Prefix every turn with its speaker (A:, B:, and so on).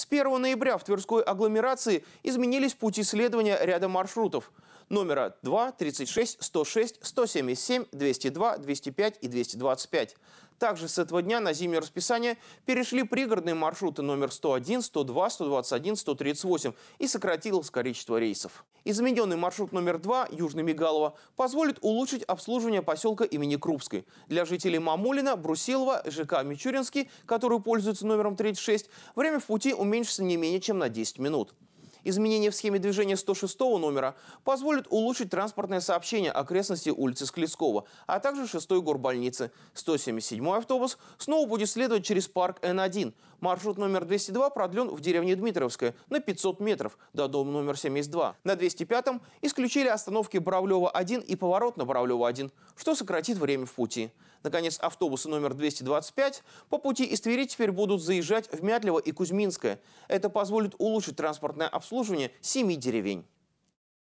A: С 1 ноября в Тверской агломерации изменились пути следования ряда маршрутов. Номера 2, 36, 106, 177, 202, 205 и 225. Также с этого дня на зимнее расписание перешли пригородные маршруты номер 101, 102, 121, 138 и сократилось количество рейсов. Измененный маршрут номер 2 Южный Мигалова позволит улучшить обслуживание поселка имени Крупской. Для жителей Мамулина, Брусилова, ЖК Мичуринский, которые пользуются номером 36, время в пути уменьшится не менее чем на 10 минут. Изменение в схеме движения 106 номера позволит улучшить транспортное сообщение окрестности улицы Склескова, а также 6-й горбольницы. 177 автобус снова будет следовать через парк Н1. Маршрут номер 202 продлен в деревне Дмитровская на 500 метров до дома номер 72. На 205-м исключили остановки Боровлева-1 и поворот на Боровлева-1, что сократит время в пути. Наконец, автобусы номер 225 по пути из Твери теперь будут заезжать в Мятлево и Кузьминское. Это позволит улучшить транспортное обслуживание семи деревень.